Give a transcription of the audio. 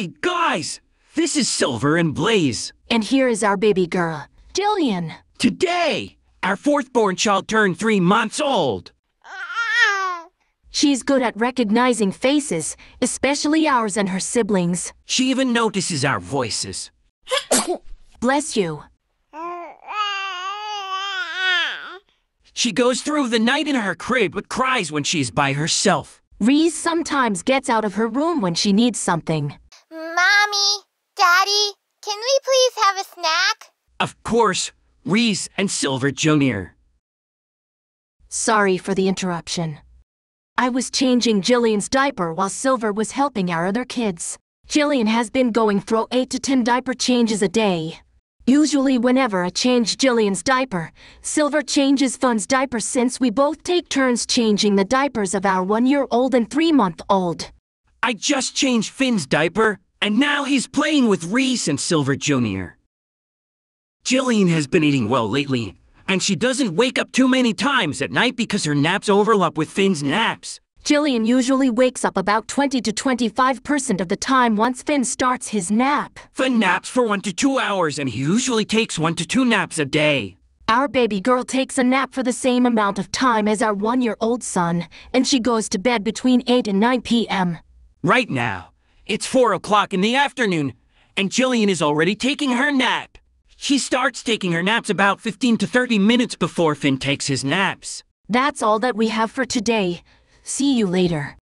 Hey, guys! This is Silver and Blaze. And here is our baby girl, Gillian. Today, our fourth born child turned three months old. She's good at recognizing faces, especially ours and her siblings. She even notices our voices. Bless you. She goes through the night in her crib but cries when she's by herself. Reese sometimes gets out of her room when she needs something. Mommy, Daddy, can we please have a snack? Of course, Reese and Silver Jr. Sorry for the interruption. I was changing Gillian's diaper while Silver was helping our other kids. Gillian has been going through 8 to 10 diaper changes a day. Usually whenever I change Gillian's diaper, Silver changes Finn's diaper since we both take turns changing the diapers of our one-year-old and three-month-old. I just changed Finn's diaper, and now he's playing with Reese and Silver Jr. Gillian has been eating well lately, and she doesn't wake up too many times at night because her naps overlap with Finn's naps. Gillian usually wakes up about 20 to 25% of the time once Finn starts his nap. Finn naps for one to two hours, and he usually takes one to two naps a day. Our baby girl takes a nap for the same amount of time as our one-year-old son, and she goes to bed between 8 and 9 p.m. Right now, it's four o'clock in the afternoon, and Gillian is already taking her nap. She starts taking her naps about 15 to 30 minutes before Finn takes his naps. That's all that we have for today. See you later.